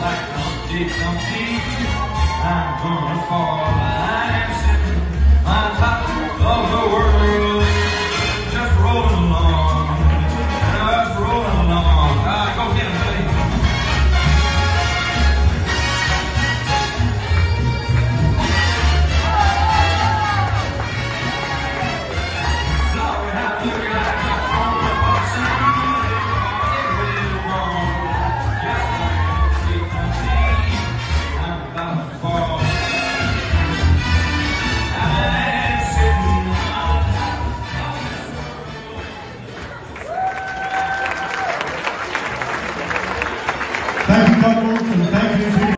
like a dick, I'm deep. I'm gonna fall.